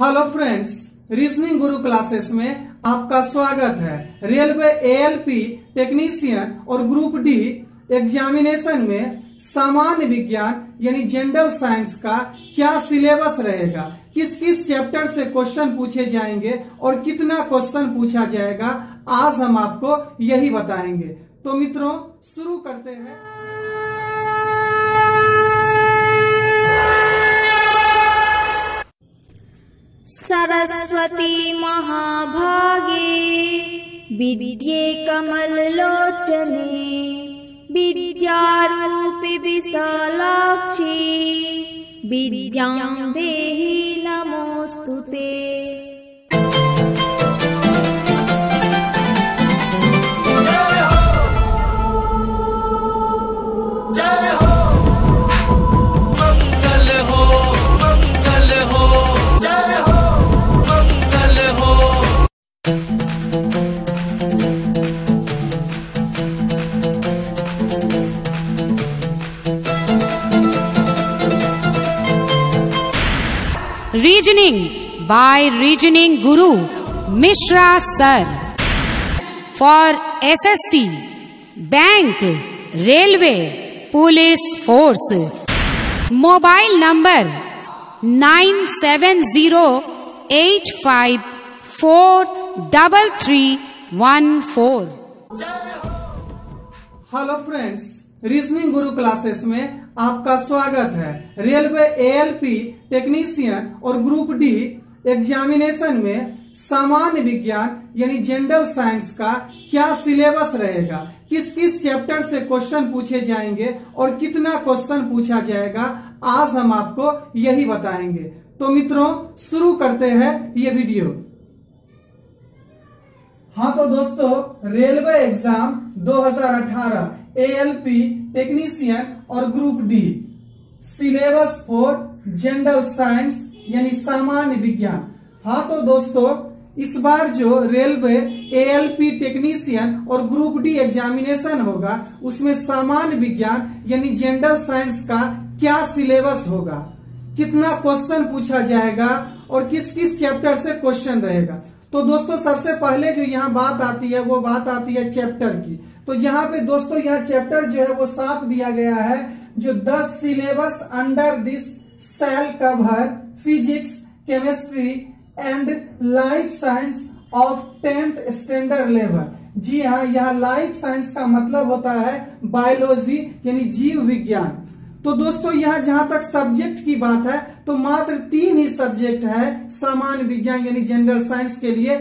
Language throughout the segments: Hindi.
Hello friends reasoning Guru classes में आपका स्वागत है रेलवे एएलपी टेक्नीशियन और ग्रुप डी एग्जामिनेशन में सामान्य विज्ञान यानी जनरल साइंस का क्या सिलेबस रहेगा किस किस चैप्टर से क्वेश्चन पूछे जाएंगे और कितना क्वेश्चन पूछा जाएगा आज हम आपको यही बताएंगे तो मित्रों शुरू करते हैं सरस्वती महाभागे विद्ये कमललोचने लोचने विशालाक्षि विश देहि Reasoning by Reasoning Guru Mishra Sir. For SSC, Bank, Railway, Police Force. Mobile number 970854334. Hello friends, reasoning Guru classes में आपका स्वागत है रेलवे एएलपी टेक्नीशियन और ग्रुप डी एग्जामिनेशन में सामान्य विज्ञान यानी जनरल साइंस का क्या सिलेबस रहेगा किस किस चैप्टर से क्वेश्चन पूछे जाएंगे और कितना क्वेश्चन पूछा जाएगा आज हम आपको यही बताएंगे तो मित्रों शुरू करते हैं ये वीडियो हाँ तो दोस्तों रेलवे एग्जाम 2018 एएलपी टेक्नीशियन और group D syllabus for general science यानी सामान्य विज्ञान हाँ तो दोस्तों इस बार जो रेलवे एएलपी टेक्नीशियन और ग्रुप डी एग्जामिनेशन होगा उसमें सामान्य विज्ञान यानी जनरल साइंस का क्या सिलेबस होगा कितना क्वेश्चन पूछा जाएगा और किस किस चैप्टर से क्वेश्चन रहेगा तो दोस्तों सबसे पहले जो यहाँ बात आती है वो बात आती है चैप्टर की तो यहाँ पे दोस्तों यहाँ चैप्टर जो है वो सात दिया गया है जो दस syllabus under this cell cover physics chemistry and life science of tenth standard level जी हाँ यहाँ लाइफ साइंस का मतलब होता है बायोलॉजी यानी जीव विज्ञान तो दोस्तों यहाँ जहां तक सब्जेक्ट की बात है तो मात्र तीन ही सब्जेक्ट है सामान्य विज्ञान यानी जनरल साइंस के लिए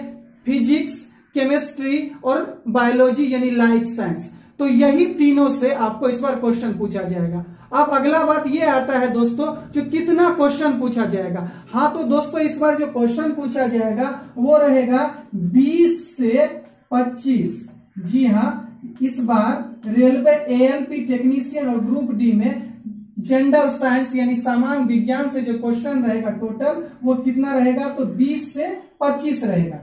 फिजिक्स केमिस्ट्री और बायोलॉजी यानी लाइफ साइंस तो यही तीनों से आपको इस बार क्वेश्चन पूछा जाएगा अब अगला बात ये आता है दोस्तों जो कितना क्वेश्चन पूछा जाएगा हाँ तो दोस्तों इस बार जो क्वेश्चन पूछा जाएगा वो रहेगा 20 से 25 जी हाँ इस बार रेलवे एएलपी टेक्नीशियन और ग्रुप डी में जनरल साइंस यानी सामान्य विज्ञान से जो क्वेश्चन रहेगा टोटल वो कितना रहेगा तो बीस से पच्चीस रहेगा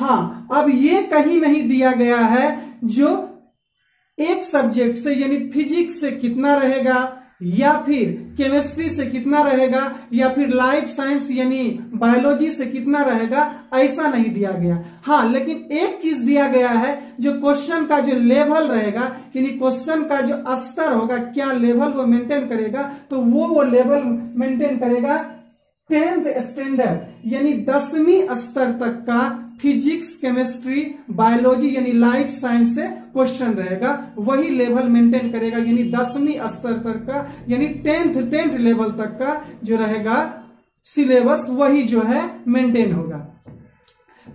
हाँ अब ये कहीं नहीं दिया गया है जो एक सब्जेक्ट से यानी फिजिक्स से कितना रहेगा या फिर केमिस्ट्री से कितना रहेगा या फिर लाइफ साइंस यानी बायोलॉजी से कितना रहेगा ऐसा नहीं दिया गया हाँ लेकिन एक चीज दिया गया है जो क्वेश्चन का जो लेवल रहेगा यानी क्वेश्चन का जो स्तर होगा क्या लेवल वो मेंटेन करेगा तो वो वो लेवल मेंटेन करेगा टेंथ स्टैंडर्ड यानी दसवीं स्तर तक का फिजिक्स केमिस्ट्री बायोलॉजी यानी लाइफ साइंस से क्वेश्चन रहेगा वही लेवल मेंटेन करेगा यानी दसवीं स्तर तक का यानी टेंथ टेंथ लेवल तक का जो रहेगा सिलेबस वही जो है मेंटेन होगा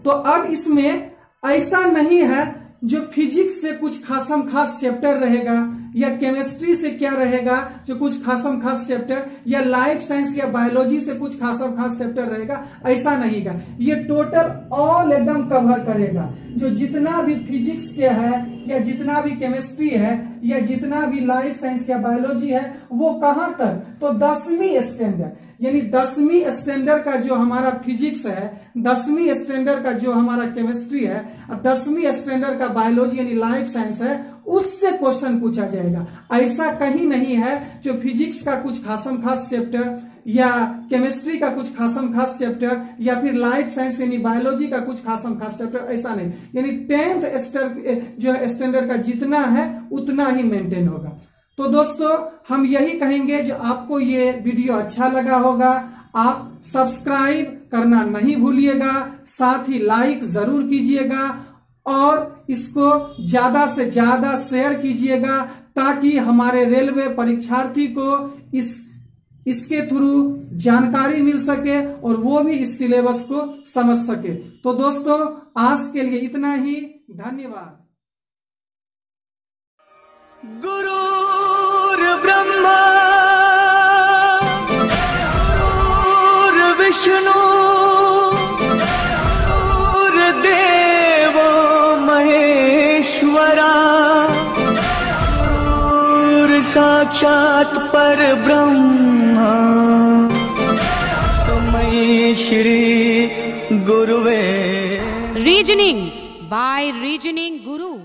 तो अब इसमें ऐसा नहीं है जो फिजिक्स से कुछ खासम खास चैप्टर रहेगा या केमिस्ट्री से क्या रहेगा जो कुछ खासम खास चैप्टर या लाइफ साइंस या बायोलॉजी से कुछ खासम खास चैप्टर रहेगा ऐसा नहीं का ये टोटल ऑल एकदम कवर करेगा जो जितना भी फिजिक्स के है या जितना भी केमिस्ट्री है या जितना भी लाइफ साइंस या बायोलॉजी है वो कहां तक तो दसवीं स्टैंडर्ड यानी दसवीं स्टैंडर्ड का जो हमारा फिजिक्स है दसवीं स्टैंडर्ड का जो हमारा केमिस्ट्री है और दसवीं स्टैंडर्ड का बायोलॉजी यानी लाइफ साइंस है उससे क्वेश्चन पूछा जाएगा ऐसा कहीं नहीं है जो फिजिक्स का कुछ खासम खास चैप्टर या केमिस्ट्री का कुछ खासम खास चैप्टर या फिर लाइफ साइंस यानी बायोलॉजी का कुछ खासम खास चैप्टर ऐसा नहीं यानी टेंथ जो है स्टैंडर्ड का जितना है उतना ही मेंटेन होगा तो दोस्तों हम यही कहेंगे जो आपको ये वीडियो अच्छा लगा होगा आप सब्सक्राइब करना नहीं भूलिएगा साथ ही लाइक जरूर कीजिएगा और इसको ज्यादा से ज्यादा शेयर कीजिएगा ताकि हमारे रेलवे परीक्षार्थी को इस इसके थ्रू जानकारी मिल सके और वो भी इस सिलेबस को समझ सके तो दोस्तों आज के लिए इतना ही धन्यवाद गुरु ब्रह्मा विष्णु देव साक्षात पर ब्रह्मा सुमयी श्री गुरुवे रीजनिंग बाय रीजनिंग गुरु